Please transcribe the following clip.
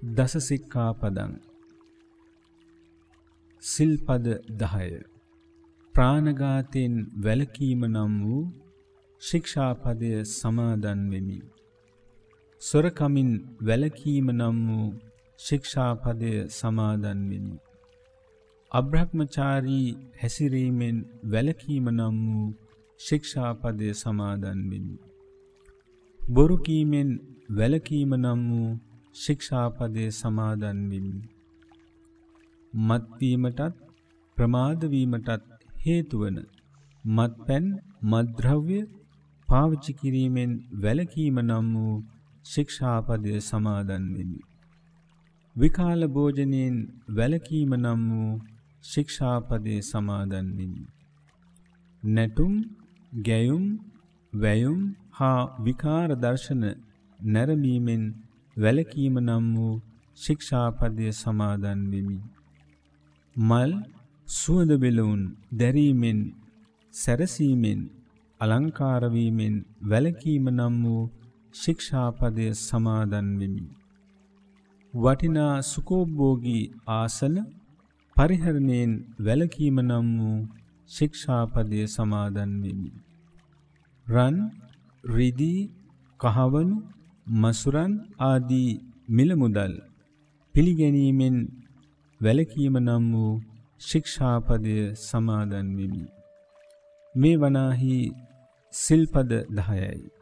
දස සික්ඛාපදං සිල්පද 10 ප්‍රාණඝාතයෙන් වැළකීම නම් වූ ශික්ෂාපදය සමාදන් වෙමි. සොරකමින් වැළකීම නම් වූ ශික්ෂාපදය සමාදන් වෙමි. අබ්‍රහ්මචාරී හැසිරීමෙන් වැළකීම නම් වූ ශික්ෂාපදය සමාදන් වෙමි. බොරු කීමෙන් වැළකීම නම් වූ ශික්ෂාපදයේ සමාදන් වෙමි. මත්වීමටත් ප්‍රමාද වීමටත් හේතු වන මත්පැන් මත්ද්‍රව්‍ය පාවිච්චි කිරීමෙන් වැළකීම නම් වූ ශික්ෂාපදයේ සමාදන් වෙමි. විකාල භෝජනයෙන් වැළකීම නම් වූ ශික්ෂාපදයේ සමාදන් වෙමි. නැටුම්, ගැයුම්, වැයුම් හා විකාර දර්ශන නැරඹීමෙන් වැළකීම නම් වූ ශික්ෂාපදය සමාදන් වෙමි. මල් සුවඳ බෙලවුන් දැරීමෙන් සැරසීමෙන් අලංකාර වීමෙන් වැළකීම නම් වූ ශික්ෂාපදය සමාදන් වෙමි. වටිනා සුකෝභෝගී ආසන පරිහරණයෙන් වැළකීම නම් වූ ශික්ෂාපදය සමාදන් වෙමි. රන් රිදී කහවණු මසුරන් ආදී මිල මුදල් පිළිගැනීමෙන් වැළකීම නම් වූ ශික්ෂාපදය සමාදන් වෙමි. මේ වනාහි සිල්පද 10යි.